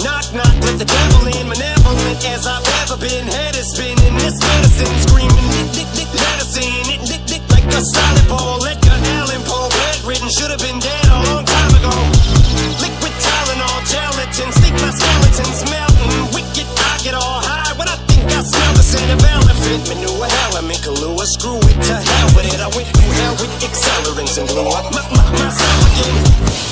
Knock, knock, let the devil in, malevolent as I've ever been. Head is spinning, this medicine screaming, dick, dick, dick, medicine, it, dick, dick, like a solid ball. Edgar Allan Poe, bedridden, should have been dead a long time ago. Liquid Tylenol, gelatin, stick my skeletons melting. Wicked, I get all high when I think I smell the scent of elephant manure. Hell, I'm in Kahlua, screw it to hell with it. I went through hell with accelerants and blew up my, my, myself again.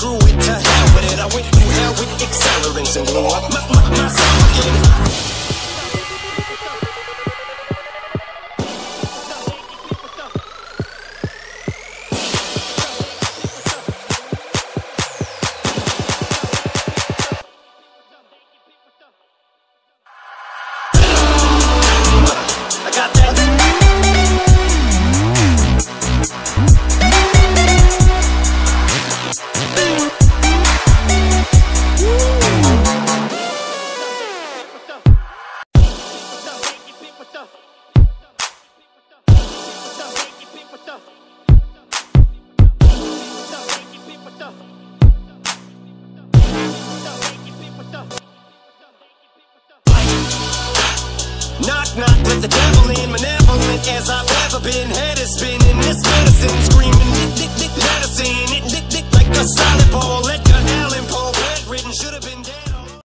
screw it to hell with it. I went through hell with accelerants and blew up my, my, my soul. The devil in malevolent as I've ever been. Head is spinning, this medicine screaming, Nick Nick medicine.